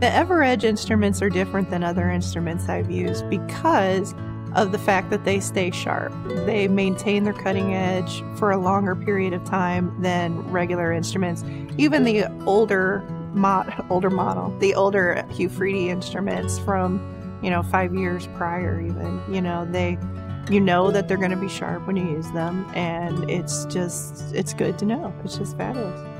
The EverEdge instruments are different than other instruments I've used because of the fact that they stay sharp. They maintain their cutting edge for a longer period of time than regular instruments. Even the older mod, older model, the older Hugh instruments from, you know, five years prior, even, you know, they, you know that they're going to be sharp when you use them, and it's just, it's good to know. It's just fabulous.